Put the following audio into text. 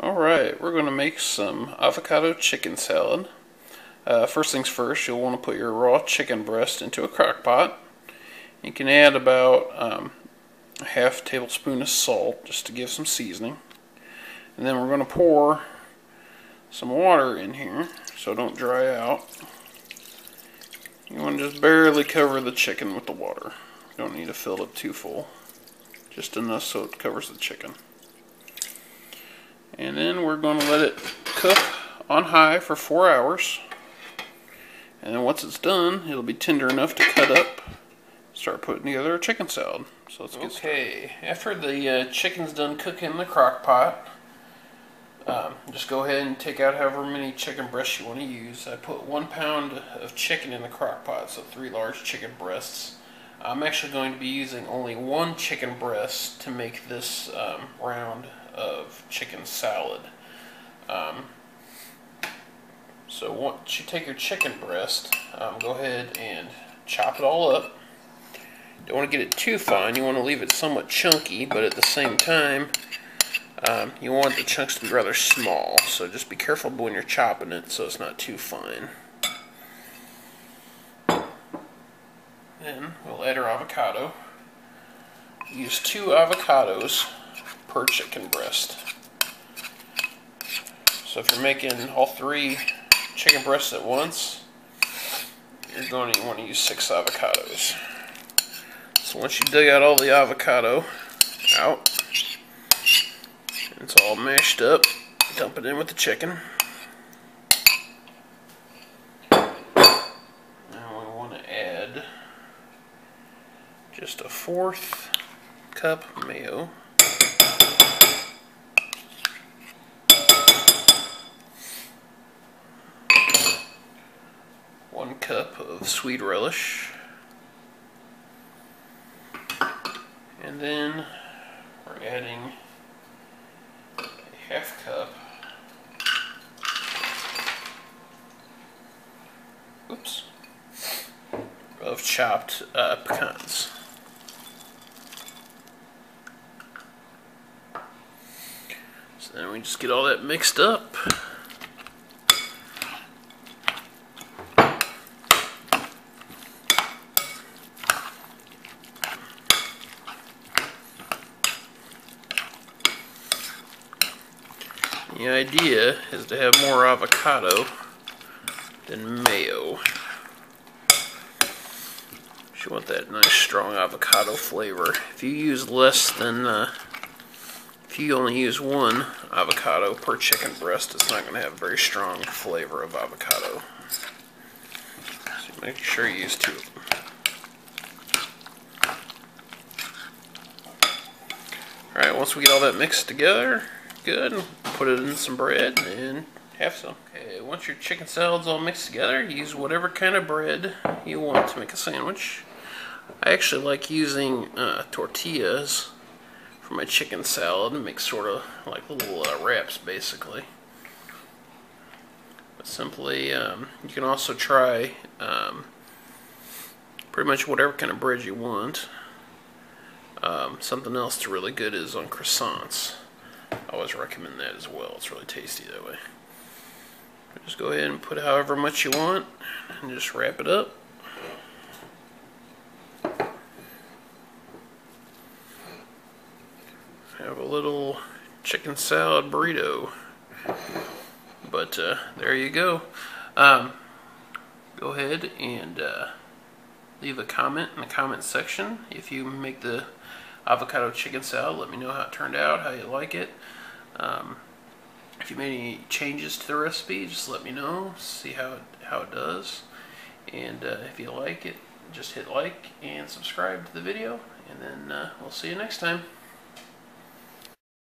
Alright, we're going to make some avocado chicken salad. Uh, first things first, you'll want to put your raw chicken breast into a crock pot. You can add about um, a half tablespoon of salt just to give some seasoning. And then we're going to pour some water in here so it don't dry out. You want to just barely cover the chicken with the water. You don't need to fill it too full. Just enough so it covers the chicken. And then we're going to let it cook on high for four hours. And then once it's done, it'll be tender enough to cut up. Start putting together a chicken salad. So let's get okay. After the uh, chicken's done cooking in the crock pot, um, just go ahead and take out however many chicken breasts you want to use. I put one pound of chicken in the crock pot, so three large chicken breasts. I'm actually going to be using only one chicken breast to make this um, round of chicken salad. Um, so once you take your chicken breast, um, go ahead and chop it all up. Don't want to get it too fine. You want to leave it somewhat chunky, but at the same time, um, you want the chunks to be rather small. So just be careful when you're chopping it so it's not too fine. Then we'll add our avocado. Use two avocados per chicken breast. So if you're making all three chicken breasts at once, you're going to want to use six avocados. So once you dig out all the avocado out, it's all mashed up, dump it in with the chicken. Now we want to add just a fourth cup mayo. One cup of sweet relish. And then we're adding a half cup oops, of chopped uh, pecans. Then we just get all that mixed up. The idea is to have more avocado than mayo. You want that nice strong avocado flavor. If you use less than, uh, if you only use one avocado per chicken breast, it's not going to have a very strong flavor of avocado. So make sure you use two of them. Alright, once we get all that mixed together, good, put it in some bread and have some. Okay, once your chicken salad's all mixed together, use whatever kind of bread you want to make a sandwich. I actually like using uh, tortillas for my chicken salad and make sort of like little uh, wraps basically. But simply, um, you can also try um, pretty much whatever kind of bread you want. Um, something else that's really good is on croissants. I always recommend that as well. It's really tasty that way. Just go ahead and put however much you want and just wrap it up. Have a little chicken salad burrito. But uh, there you go. Um, go ahead and uh, leave a comment in the comment section if you make the avocado chicken salad. Let me know how it turned out, how you like it. Um, if you made any changes to the recipe, just let me know, see how it, how it does. And uh, if you like it, just hit like and subscribe to the video, and then uh, we'll see you next time.